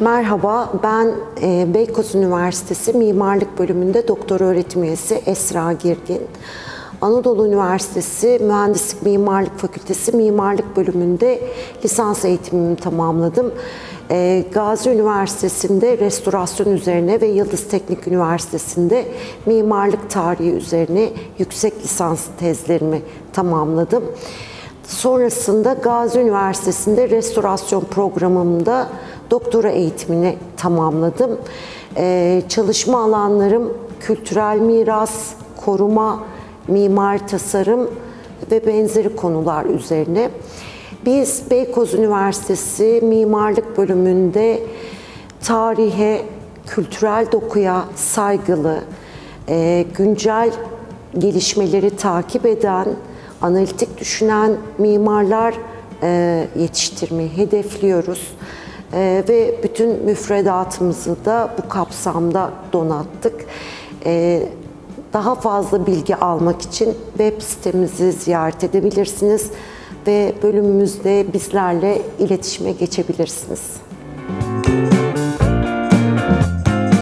Merhaba, ben e, Beykoz Üniversitesi Mimarlık Bölümünde doktor öğretim üyesi Esra Girgin. Anadolu Üniversitesi Mühendislik Mimarlık Fakültesi Mimarlık Bölümünde lisans eğitimimi tamamladım. E, Gazi Üniversitesi'nde restorasyon üzerine ve Yıldız Teknik Üniversitesi'nde mimarlık tarihi üzerine yüksek lisans tezlerimi tamamladım. Sonrasında Gazi Üniversitesi'nde restorasyon programımda doktora eğitimini tamamladım. Ee, çalışma alanlarım kültürel miras, koruma, mimar tasarım ve benzeri konular üzerine. Biz Beykoz Üniversitesi Mimarlık Bölümünde tarihe, kültürel dokuya saygılı, e, güncel gelişmeleri takip eden, analitik düşünen mimarlar e, yetiştirmeyi hedefliyoruz. E, ve bütün müfredatımızı da bu kapsamda donattık. E, daha fazla bilgi almak için web sitemizi ziyaret edebilirsiniz ve bölümümüzde bizlerle iletişime geçebilirsiniz.